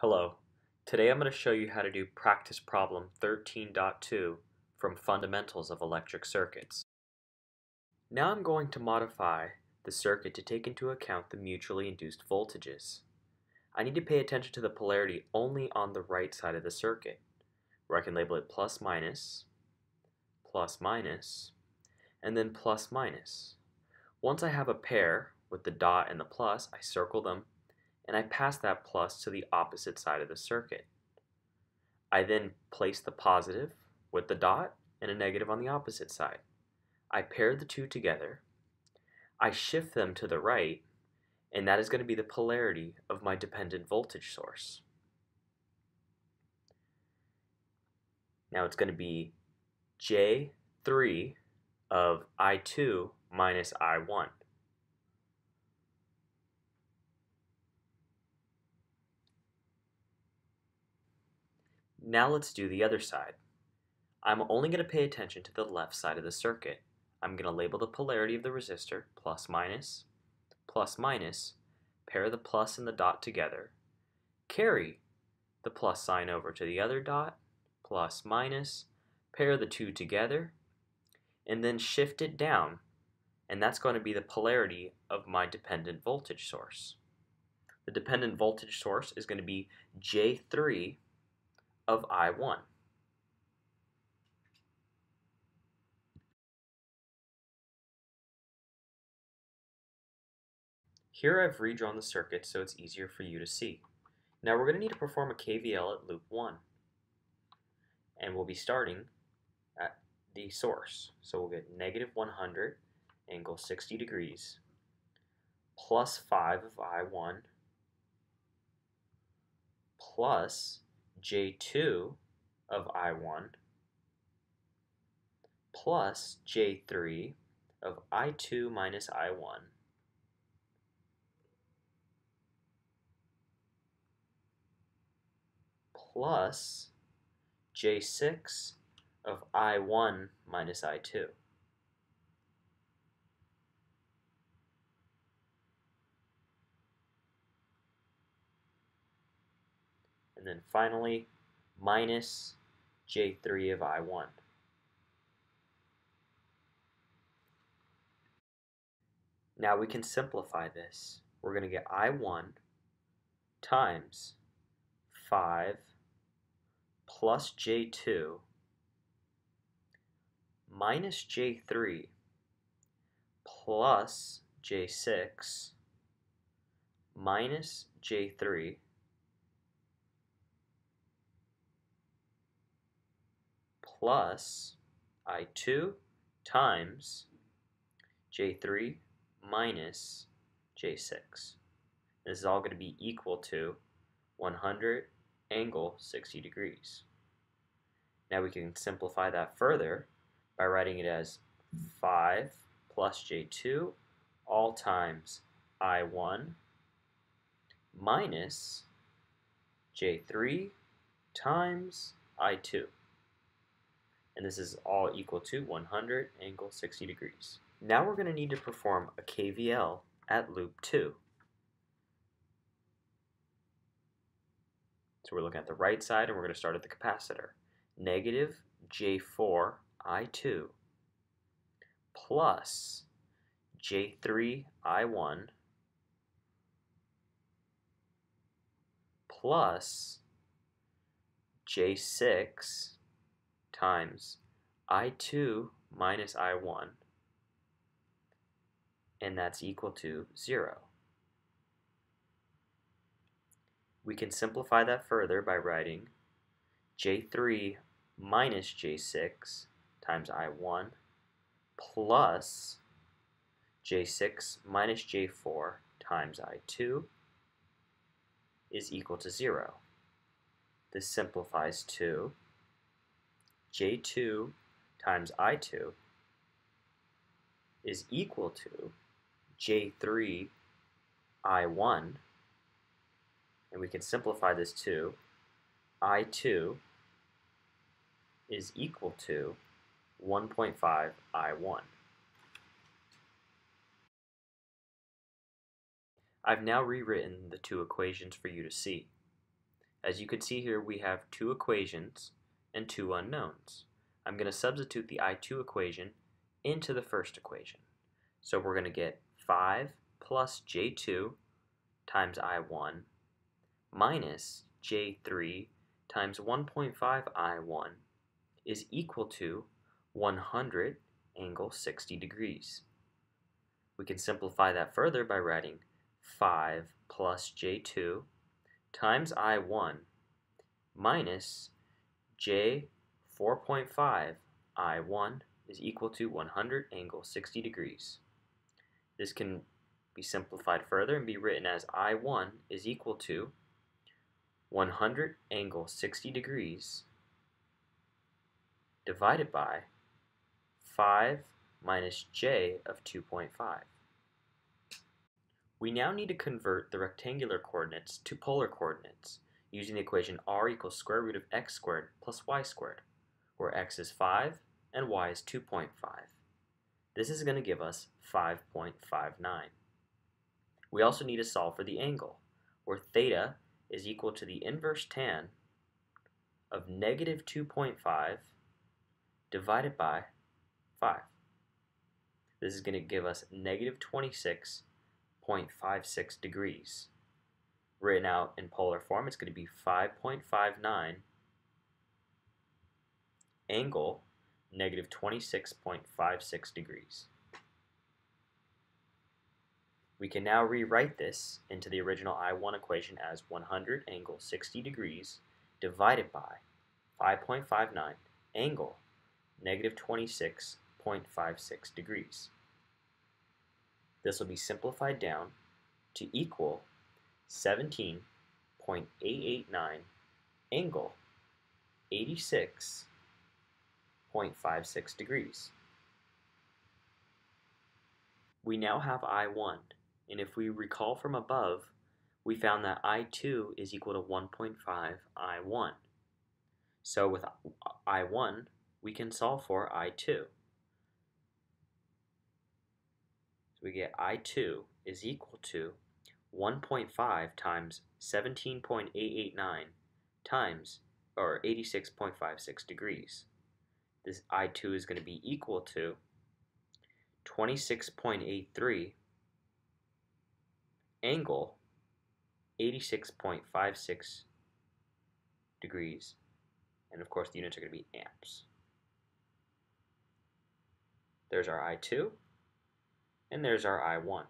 Hello. Today I'm going to show you how to do practice problem 13.2 from Fundamentals of Electric Circuits. Now I'm going to modify the circuit to take into account the mutually induced voltages. I need to pay attention to the polarity only on the right side of the circuit, where I can label it plus minus, plus minus, and then plus minus. Once I have a pair with the dot and the plus, I circle them and I pass that plus to the opposite side of the circuit. I then place the positive with the dot and a negative on the opposite side. I pair the two together. I shift them to the right, and that is going to be the polarity of my dependent voltage source. Now it's going to be J3 of I2 minus I1. Now let's do the other side. I'm only going to pay attention to the left side of the circuit. I'm going to label the polarity of the resistor plus minus, plus minus, pair the plus and the dot together, carry the plus sign over to the other dot, plus minus, pair the two together, and then shift it down, and that's going to be the polarity of my dependent voltage source. The dependent voltage source is going to be J3 of I1. Here I've redrawn the circuit so it's easier for you to see. Now we're going to need to perform a KVL at loop 1. And we'll be starting at the source. So we'll get negative 100 angle 60 degrees plus 5 of I1 plus J2 of I1 plus J3 of I2 minus I1 plus J6 of I1 minus I2. And then finally minus J3 of I1. Now we can simplify this. We're going to get I1 times 5 plus J2 minus J3 plus J6 minus J3 plus I2 times J3 minus J6. This is all going to be equal to 100 angle 60 degrees. Now we can simplify that further by writing it as 5 plus J2 all times I1 minus J3 times I2 and this is all equal to 100 angle 60 degrees. Now we're going to need to perform a KVL at loop 2. So we're looking at the right side and we're going to start at the capacitor. Negative J4 I2 plus J3 I1 plus J6 times I2 minus I1, and that's equal to 0. We can simplify that further by writing J3 minus J6 times I1 plus J6 minus J4 times I2 is equal to 0. This simplifies to J2 times I2 is equal to J3 I1, and we can simplify this to I2 is equal to 1.5 I1. I've now rewritten the two equations for you to see. As you can see here, we have two equations and two unknowns. I'm going to substitute the I2 equation into the first equation. So we're going to get 5 plus J2 times I1 minus J3 times 1.5 I1 is equal to 100 angle 60 degrees. We can simplify that further by writing 5 plus J2 times I1 minus J 4.5 I1 is equal to 100 angle 60 degrees. This can be simplified further and be written as I1 is equal to 100 angle 60 degrees divided by 5 minus j of 2.5. We now need to convert the rectangular coordinates to polar coordinates using the equation r equals square root of x squared plus y squared, where x is 5 and y is 2.5. This is going to give us 5.59. We also need to solve for the angle, where theta is equal to the inverse tan of negative 2.5 divided by 5. This is going to give us negative 26.56 degrees. Written out in polar form, it's going to be 5.59 angle negative 26.56 degrees. We can now rewrite this into the original I1 equation as 100 angle 60 degrees divided by 5.59 angle negative 26.56 degrees. This will be simplified down to equal 17.889 angle 86.56 degrees. We now have I1 and if we recall from above, we found that I2 is equal to 1.5 I1. So with I1, we can solve for I2. So we get I2 is equal to 1.5 times 17.889 times, or 86.56 degrees. This I2 is going to be equal to 26.83 angle 86.56 degrees and of course the units are going to be amps. There's our I2 and there's our I1.